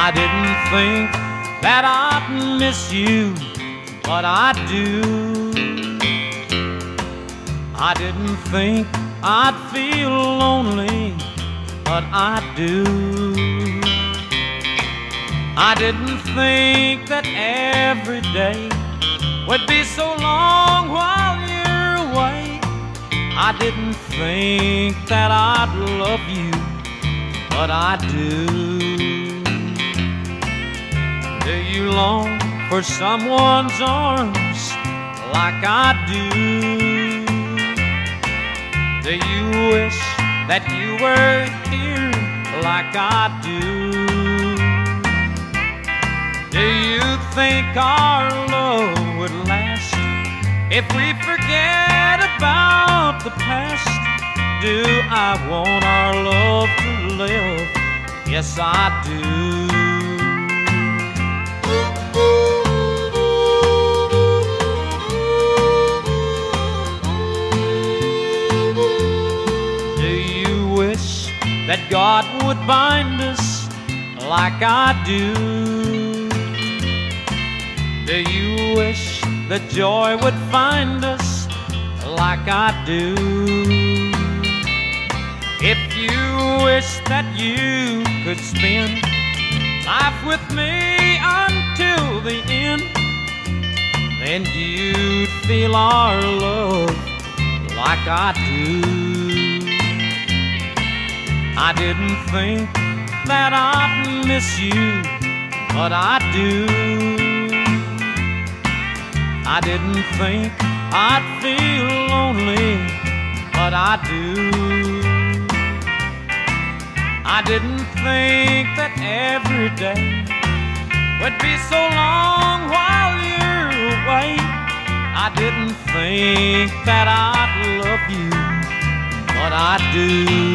I didn't think that I'd miss you, but I do. I didn't think I'd feel lonely, but I do. I didn't think that every day would be so long while you're away. I didn't think that I'd love you, but I do. Do you long for someone's arms like I do? Do you wish that you were here like I do? Do you think our love would last if we forget about the past? Do I want our love to live? Yes, I do. That God would bind us like I do? Do you wish that joy would find us like I do? If you wish that you could spend life with me until the end, then you'd feel our love like I do. I didn't think that I'd miss you, but I do. I didn't think I'd feel lonely, but I do. I didn't think that every day would be so long while you're away. I didn't think that I'd love you, but I do.